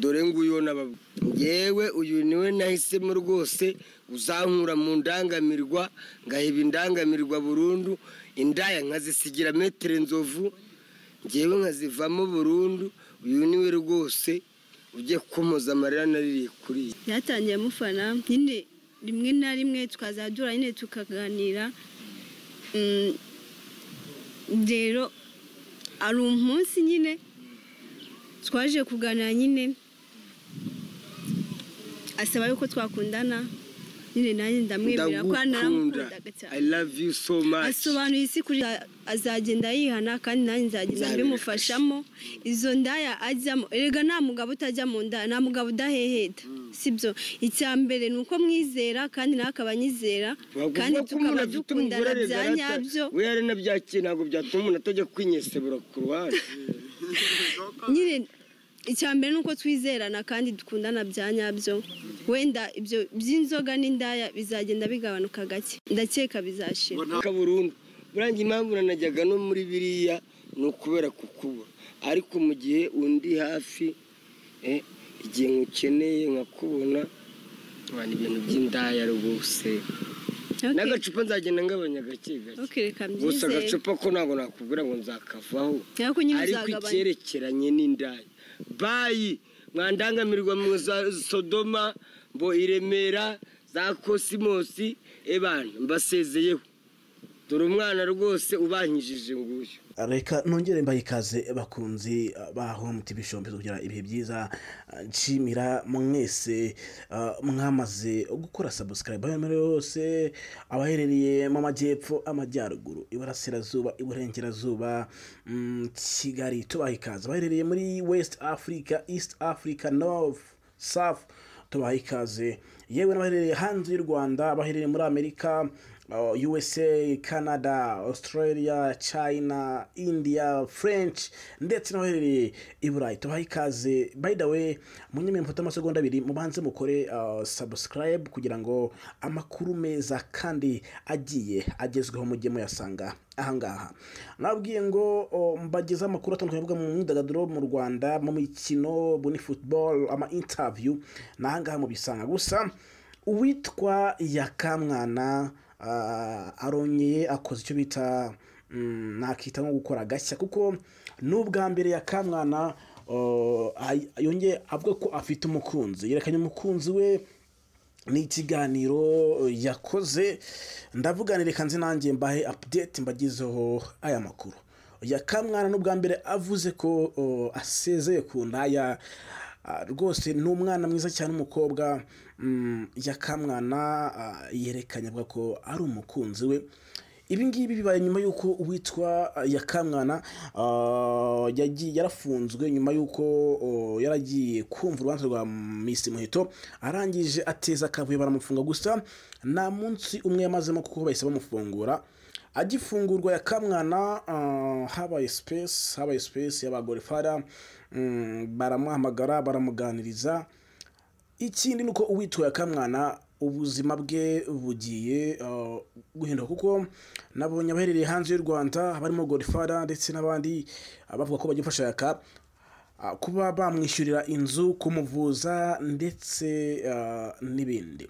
dore nguyu ngewe uyu ni we nahisemo rwose uzankura mu ndangamirwa ngaheba indangamirwa burundu indaya nkazisigira metero nzovu ngewe nkazivamo burundu uyu ni we rwose ugiye kumoza amarira naririye kuri iyi. Byatangiye mufana nyine rimwe na rimwe tukazadura nyine tukaganira Mm, rero hari umunsi nyine twaje kuganira nyine. Asaba yuko twakundana. Nyine nanjye ndamwemera ko naramukundaga cyane asobanuye isi kuri azagenda yihana kandi nanjye nzagenda mbimufashamo. Izo ndaya ajyamo erega nta mugabo utajya mu ndaya nta mugabo udaheheta. Sibyo icya mbere ni uko mwizera kandi nawe akaba anyizera. Kandi tukaba dukundana bya nyabyo. We yari nabyakiye ntabwo byatuma umuntu atajya kwinyesebura ku ruhande. Icya mbere ni uko twizerana kandi dukundana bya nyabyo. Wenda ibyo by'inzoga n'indaya bizagenda bigabanuka gake. Ndakeka bizashira. Burundu burangiye impamvu nanajyaga no muri biriya ni ukubera kukubura ariko mu gihe undi hafi eh, igihe nkukeneye nkakubona abantu ibintu by'indaya rwose n'agacupa nzagenda ngabanya gake gake. Gusa agacupa ko ntabwo nakubwira ngo nzakavaho. Ariko icyerekeranye n'indaya. Bayi mwandangamirwa mu za sodoma mbo i remera za kosimosi ebana mbasezeyeho. Dore umwana rwose ubankijije nguyu. Reka nongere mbaye ikaze bakunzi ba home tv show mbese kugira ibihe byiza. Nshimira mwese ah, mwamaze gukora subscribe aho muri yose abaherereye mu majyepfo amajyaruguru iburasirazuba iburengerazuba mm, kigali. Tubaha ikaze abaherereye muri west africa east africa north south. Tubaha ikaze yewe n'abaherereye hanze y'u rwanda abaherereye muri amerika usa canada australia china india french ndetse n'abaherereye i burayi. Tubaha ikaze. By the way munyemeye mfate amasegonda abiri mubanze mukore uh, subscribe kugira ngo amakuru meza kandi agiye agezweho mujye muyasanga. Ahangaha nabwiye ngo o, mbageze amakuru atandukanye avuga mu myidagaduro mu rwanda mu mikino buni football ama interview. Ni ahangaha mubisanga. Gusa uwitwa yakamwana uh, arongeye akoze icyo bita mm, nakita nko gukora agashya kuko n'ubwa mbere yakamwana uh, ay- yongeye avuga ko afite umukunzi. Yerekanye umukunzi we ni ikiganiro yakoze. Ndavuga reka nzi nanjye mbahe apudeti mbagezeho aya makuru. Yakamwana n'ubwa mbere avuze ko o, asezeye ku ndaya. Ah, rwose ni umwana mwiza cyane umukobwa mm, yakamwana ah, yerekanye avuga ko ari umukunzi we. Ibi ngibi bibaye nyuma y'uko uwitwa yakamwana ah, yagiye yarafunzwe nyuma y'uko oh, yaragiye kumva urubanza rwa misi muheto arangije ateza akavuyo baramufunga gusa nta munsi umwe yamazemo kuko bahise bamufungura. Agifungurwa yakamwana ah, habaye space habaye space y'abagore fara mm, baramuhamagara baramuganiriza ikindi ni uko uwitwa yakamwana ubuzima bwe bugiye uh, guhinduka kuko nabonye abaherereye hanze y'u rwanda barimo godifada ndetse n'abandi uh, bavuga ko bagiye gufasha yaka uh, kuba bamwishyurira inzu kumuvuza ndetse n'ibindi.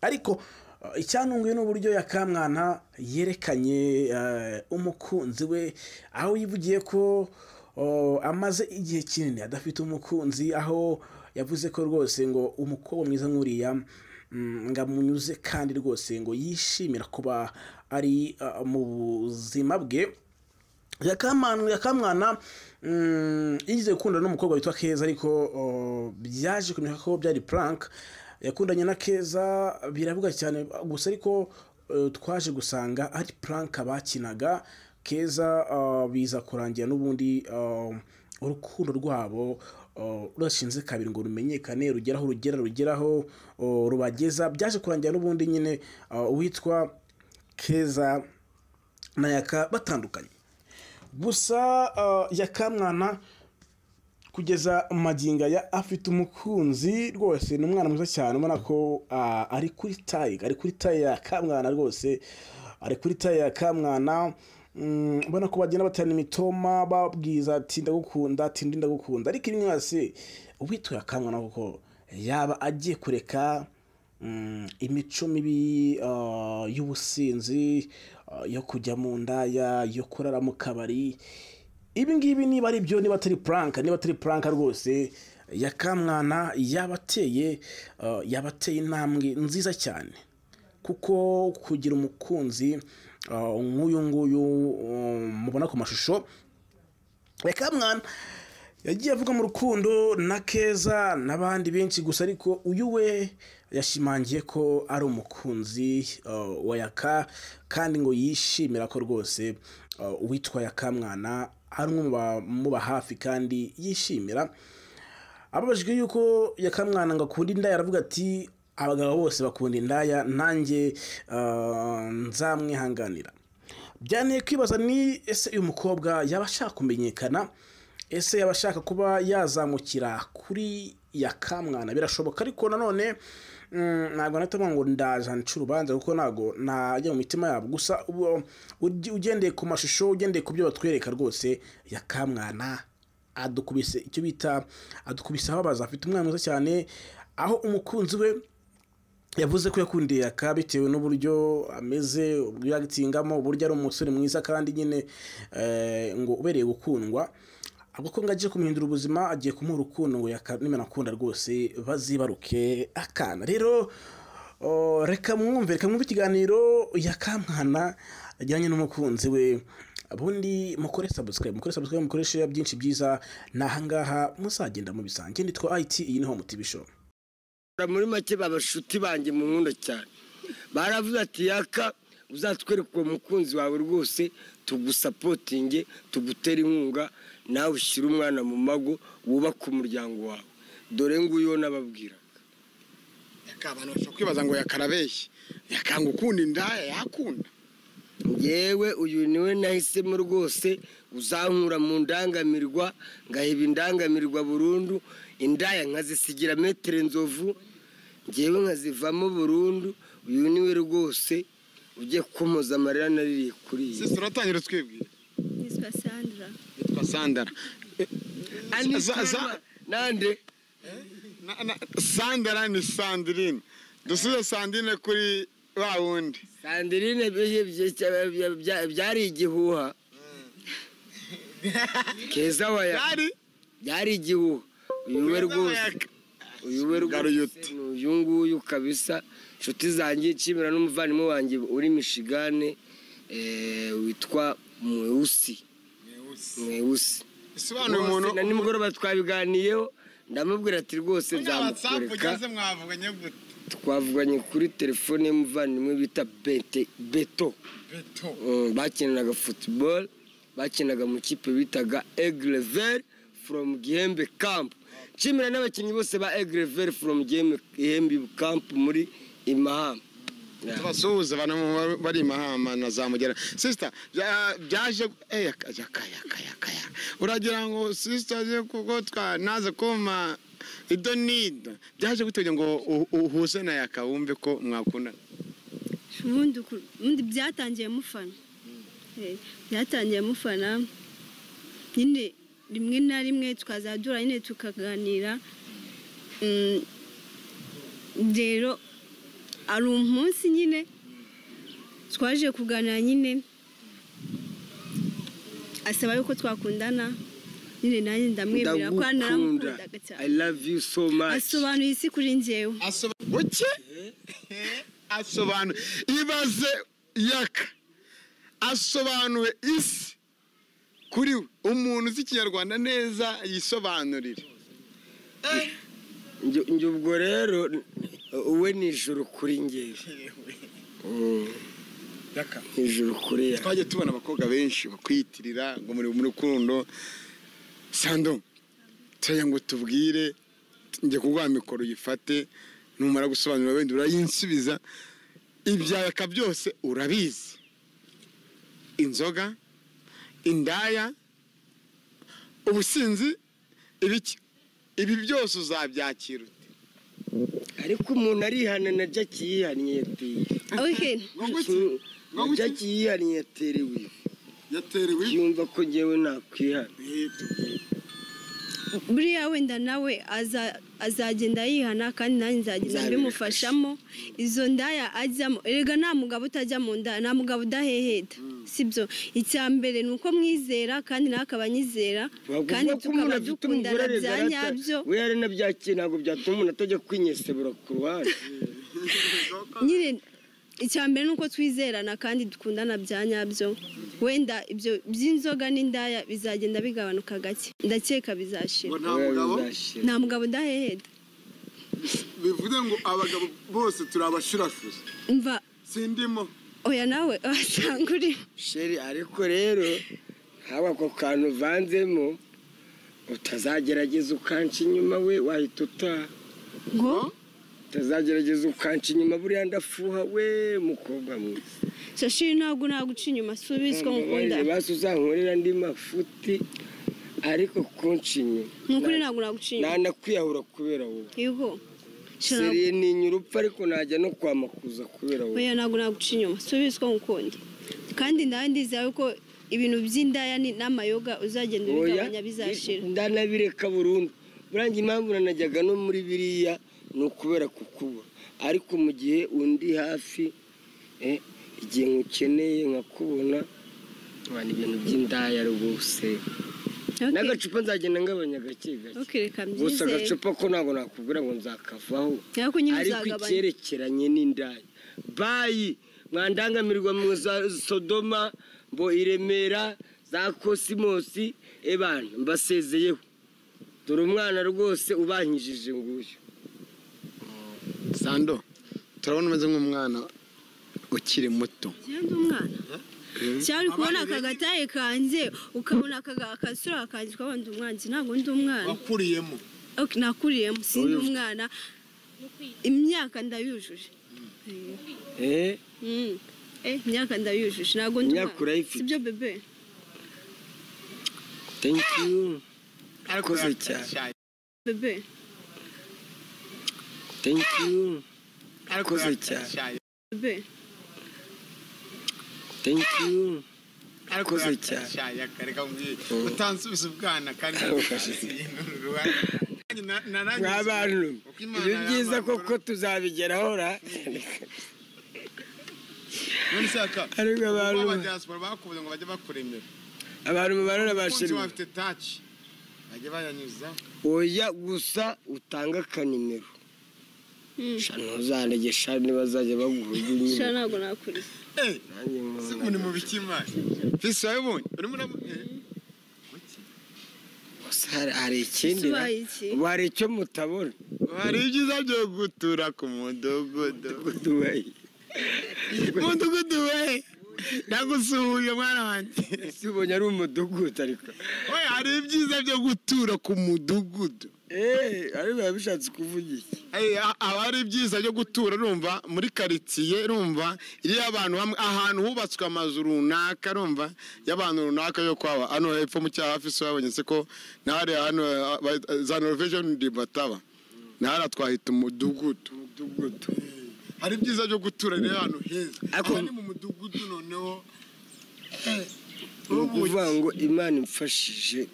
Ariko icyantunguye ni uburyo yakamwana yerekanye umukunzi we aho yivugiye ko amaze igihe kinini adafite umukunzi aho yavuze ko rwose ngo umukobwa mwiza nk'uriya mm, ngo amunyuze kandi rwose ngo yishimira kuba ari uh, mu buzima bwe. Yakamwana mm, yigeze gukundana n'umukobwa witwa keza ariko uh, byaje kumenya ko byari prank. Yakundanye na keza biravuga cyane gusa ariko uh, twaje gusanga ari prank bakinaga keza biza kurangira n'ubundi urukundo rwabo rurashinze kabiri ngo rumenyekane rugeraho rugera rugeraho rubageza. Byaje kurangira n'ubundi nyine uwitwa keza na yaka batandukanye. Gusa yakamwana kugeza maginga ya afite umukunzi rwose ni umwana mwiza cyane. Ubona ko ari kuri tayi ari kuri tayi ya kamwana rwose ari kuri tayi ya kamwana. Mbona ko bagenda baterana imitoma babwiza ati ndagukunda ati ndi ndagukunda. Ariko rimwe wese uwitwa yakamwana kuko yaba agiye kureka mm, imico mibi ah, y'ubusinzi ah, yo kujya mu ndaya yo kurara mu kabari. Ibi ngibi niba ari byo niba atari puranka niba atari puranka rwose yakamwana yabateye uh, yabateye intambwe nziza cyane. Kuko kugira umukunzi uh, nk'uyu nguyu um, mubona ku mashusho. Yakamwana yagiye avuga mu rukundo na keza n'abandi benshi gusa ariko uyu we yashimangiye ko ari umukunzi uh, wa yaka kandi ngo yishimira ko rwose uh, uwitwa yakamwana ari umwe mu bamuba hafi kandi yishimira. Ababajwe yuko yakamwana ngo akunda indaya aravuga ati abagabo bose bakunda indaya nanjye uh, nzamwihanganira. Byanteye kwibaza ni ese uyu mukobwa yaba ashaka kumenyekana ese yaba ashaka kuba yazamukira kuri yakamwana birashoboka ariko nanone mm, ntabwo mvuga ngo ndaje nca urubanza kuko ntabwo najya mu mitima yabo. Gusa ugendeye ku mashusho ugendeye ku byo batwereka rwose yakamwana adukubise icyo bita adukubise ababaza. Afite umwana mwiza cyane aho umukunzi we yavuze ko yakundiye yaka bitewe n'uburyo ameze uburyo yagitingamo uburyo ari umusore mwiza kandi nyine eh, ngo ubereye gukundwa. Avuga ko agiye kumuhindura ubuzima agiye kumuha urukundo ngo nimena akunda rwose bazibaruke akana. Rero reka mwumve reka mwumve ikiganiro yakamwana ajyanye n'umukunzi we. Ubundi mukore subscribe mukore subscribe mukore share byinshi byiza. Ni ahangaha muzagenda mubisange nitwa IT iyi ni ho mutibisho muri make babashuti banjye mu nkunda cyane. Baravuze ati yaka uzatwereka uwo mukunzi wawe rwose tugusapotinge tugutera inkunga nawe ushyire umwana mu mago wubake umuryango wawe. Dore nguyu nababwira yaka abantu bashobora kwibaza ngo yakarabeshye. Yakanga ukunda indaya yakunda. Yewe uyu ni we nahisemo rwose uzankura mu ndangamirwa ngaheba indangamirwa burundu. Indaya nkazisigira metero nzovu ngewe nkazivamo burundu uyu ni we rwose ugiye kukomoza amarira naririye kuri iyi. Sisi uratangira utwibwira nitwa sandra. Yitwa sandara Eh, nande? Na- na- sandara ni sandirine dusubize sandine kuri wa wundi. Sandirine byari igihuha. Keza waya. Yari byari igihuha. Uyu we rwose. Uyu we uyu nguyu kabisa. Inshuti zanjye nshimira n'umuvandimwe wanjye uri mishigane eh, witwa umuntu Rwose na nimugoroba twabiganiyeho ndamubwira ati rwose nzamukwereka. Twavuganye kuri telefone y'umuvandimwe bita bete beto. Mm, bakinanaga football bakinaga mu kipe bitaga egrever from gihembe camp. Nshimira n'abakinnyi bose ba from gihembe Gihembe camp muri imahama. Yeah. tubasuhuze abantu bari i mahama na za mugera. Sisita bya- byaje eh, yaka yaka yaka yaka yaka. uragira ngo sisita kuko twa naze kuma ido nido byaje gute kugira ngo uhuze na yaka wumve ko mwakundana ubundi byatangiye mufana. Eh, byatangiye mufana. Nyine rimwe na rimwe tukazadura nyine tukaganira. Mm, rero hari umunsi nyine twaje kuganira nyine. Asaba yuko twakundana. Nyine nanjye ndamwemerera ko ndagukunda. naramukundaga i cyane love you so much. Asobanuye isi kuri njyewe. Buke? Asobanuye ibaze yaka. Asobanuye isi. Kuri we umuntu uzi ikinyarwanda neza yisobanurire. Njye- ubwo rero uwe ni ijuru kuri ngewe Mm, yaka. Ni ijuru kuri ya. Twajya tubona abakobwa benshi bakwiyitirira ngo muri mu rukundo. Sando tujya ngo tubwire njye kuguha mikoro uyifate numara gusobanura wenda urayinsubiza. Ibyaka byose urabizi. Inzoga indaya ubusinzi ibiki? Ibi byose uzabyakira ute? Ariko umuntu arihana na jackie yihannye yateye Okay. Ngo gutya? Ngo na gutya? jackie yihannye yaterewe yaterewe? Yumva ko ngewe nakwihana. Buriya wenda nawe aza- azagenda yihana kandi nanjye nzagenda mbimufashamo. Izo ndaya ajyamo erega nta mugabo utajya mu ndaya nta mugabo udaheheta. Sibyo? Icya mbere ni uko mwizera kandi nawe akaba anyizera. Kandi tukaba dukundana bya nyabyo. we yari nabyakiye ntabwo byatuma umuntu atajya kwinyesebura ku ruhande. Nyine icya mbere ni uko twizerana kandi dukundana bya nyabyo. Wenda ibyo by'inzoga n'indaya bizagenda bigabanuka gake. Ndakeka bizashira. Nta mugabo? Udaheheta bivuze ngo abagabo bose turi abashurashuzi mva. Sindimo. Oya nawe wasanga uri. Sheri ariko rero haba ako kantu uvanzemo utazagerageza ukanca inyuma we wahita utaha. Ngo? Utazagerageza ukanca inyuma buriya ndafuha we mukobwa mwiza. Shashiri ntabwo naguca inyuma subizi ko ngukunda basi uzankorera andi mafuti ariko kunca inyuma. Ni ukuri ntabwo naguca inyuma. Nanakwiyahura kubera wowe. Yego seriye ninya urupfu ariko najya no kwamakuza kubera wowe. Oya ntabwo naguca inyuma subizi ko ngukunda kandi nawe ndizera ko ibintu by'indaya ni- n'amayoga uzagenda ubigabanya bizashira. ndanabireka burundu. Burangiye impamvu nanajyaga no muri biriya ni ukubera kukubura ariko mu gihe undi hafi eh, igihe nkukeneye nkakubona nkabona ibintu by'indaya rwose. N'agacupa nzagenda ngabanya gake gake. Gusa agacupa ko ntabwo nakubwira ngo nzakavaho. Ariko icyerekeranye n'indaya. Bayi mwandangamirwa mu za sodoma ngo i remera za kosimosi ebana mbasezeyeho. Dore umwana rwose ubanyijije nguyu. Sando turabona umeze nk'umwana ukiri muto. Cyari kubona aka gataye kanjye ukabona akasura kanjye ukabona ndi umwanzi ntabwo ndi umwana. Wakuriyemo. Nakuriyemo. Sindi umwana. Imyaka ndayujuje. Eh? Mm. Eh, imyaka ndayujuje. Ntabwo ndi umwana. sibyo bebe? Thank you. Urakoze cyane. bebe? Thank you. Urakoze cyane. you. Urakoze cyane. utansubiza ubwana kandi nk'abantu ibi byiza koko tuzabigeraho ra ariko abantu bakubuze ngo bajye bakuremera abantu umukunzi bashirwa bajye bayanyuzaho oya gusa utanga akanimero Mm. sha ntuzandegesha ntibazajya baguha ujya sha unyura ntabwo nakuriye. Eh, si nkunda muri mu bikimari fisi wabibonye urimo uramu eh, hari- hari ikindi hari icyo mutabona. Hari ibyiza byo gutura ku mudugudu. Dubayi umudugudu we. Ndagusuhuye mwana wanjye. Ese ubonye ari umudugudu ariko? we hari ibyiza byo gutura ku mudugudu. Eee ariko biba bishatse kuvuga iki? Eh, ha- haba hari ibyiza byo gutura rumva muri karitsiye rumva iriho abantu hamwe ahantu hubatswe amazu runaka rumva y'abantu runaka yo kwaba hano hepfo mu cyaha hafi so babonye se ko nahari hano eh, za norvesian di bataba nahari twahita umudugudu. Umudugudu. Hari ibyiza byo gutura rero ahantu heza. Aha ni mu mudugudu noneho. Eh, ni ukuvuga ngo imana imfashije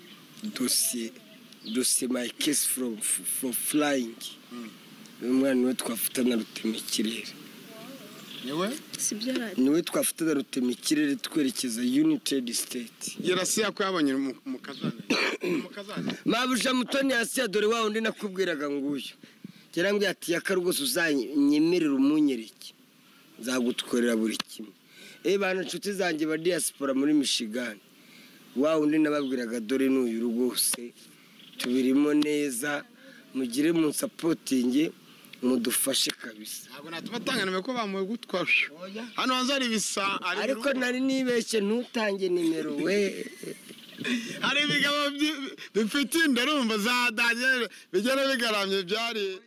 dosiye dosiye my case from from flying. Uyu mwana ni we twafata na rutema ikirere. Niwe? Twafata na rutema ikirere twerekeza united state yerasiya ko yabonye mu- kazana mabuja mutoni hasi ya dore wa wundi nakubwiraga nguyu yarambwiye ati yaka rwose uzanyemerera umunyereke nzagutwerera buri kimwe. Bana inshuti zanjye ba diaspora muri michigani wa wundi nababwiraga dore n'uyu rwose tubirimo neza mugire mu sapotingi mudufashe kabisa. Ntabwo natuma atanga nimero ko bamuwe gutwara hano hanze hari ibisa ariko nari nibeshye ntutange nimero we. Hari ibigabo bifite inda rumva za daniel bigera bigaramye byari